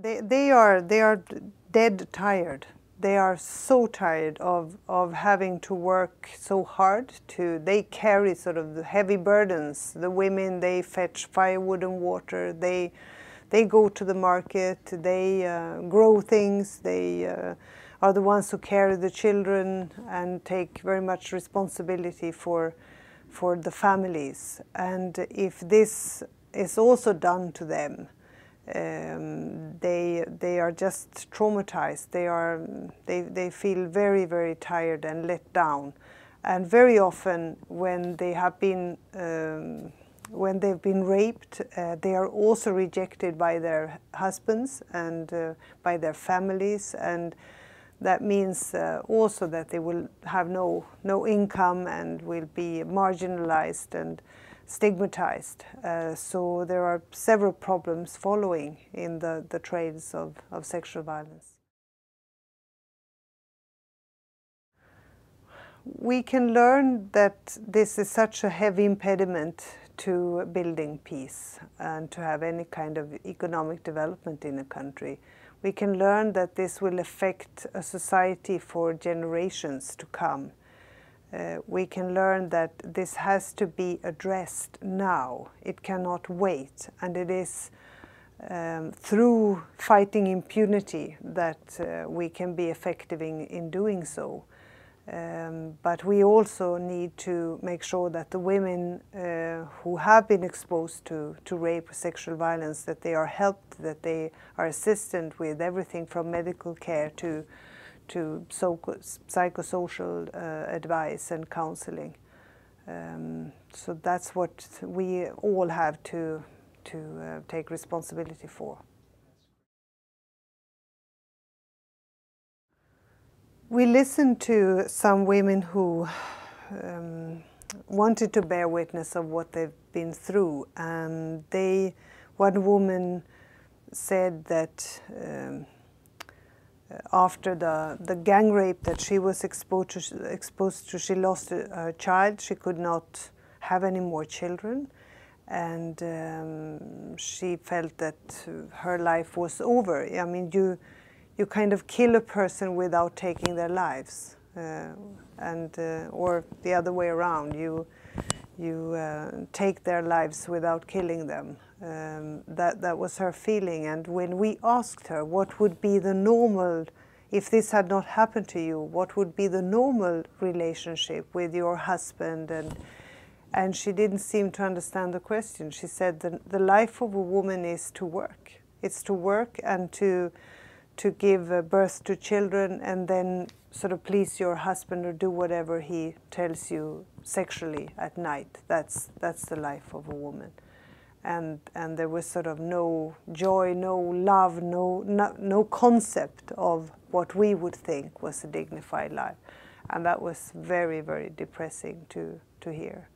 They, they, are, they are dead tired. They are so tired of, of having to work so hard to, they carry sort of the heavy burdens. The women, they fetch firewood and water, they, they go to the market, they uh, grow things, they uh, are the ones who carry the children and take very much responsibility for, for the families. And if this is also done to them, um, they are just traumatized. They are they they feel very very tired and let down, and very often when they have been um, when they've been raped, uh, they are also rejected by their husbands and uh, by their families, and that means uh, also that they will have no no income and will be marginalized and stigmatized. Uh, so there are several problems following in the, the trades of, of sexual violence. We can learn that this is such a heavy impediment to building peace and to have any kind of economic development in a country. We can learn that this will affect a society for generations to come uh, we can learn that this has to be addressed now. It cannot wait, and it is um, through fighting impunity that uh, we can be effective in, in doing so. Um, but we also need to make sure that the women uh, who have been exposed to, to rape or sexual violence, that they are helped, that they are assisted with everything from medical care to to psychosocial uh, advice and counseling. Um, so that's what we all have to, to uh, take responsibility for. We listened to some women who um, wanted to bear witness of what they've been through, and they, one woman said that um, after the, the gang rape that she was exposed to, exposed to, she lost a child. She could not have any more children. And um, she felt that her life was over. I mean, you, you kind of kill a person without taking their lives. Uh, and, uh, or the other way around, you, you uh, take their lives without killing them. Um, that, that was her feeling. And when we asked her what would be the normal, if this had not happened to you, what would be the normal relationship with your husband? And, and she didn't seem to understand the question. She said the, the life of a woman is to work. It's to work and to, to give uh, birth to children and then sort of please your husband or do whatever he tells you sexually at night. That's, that's the life of a woman and and there was sort of no joy, no love, no, no no, concept of what we would think was a dignified life, and that was very very depressing to to hear.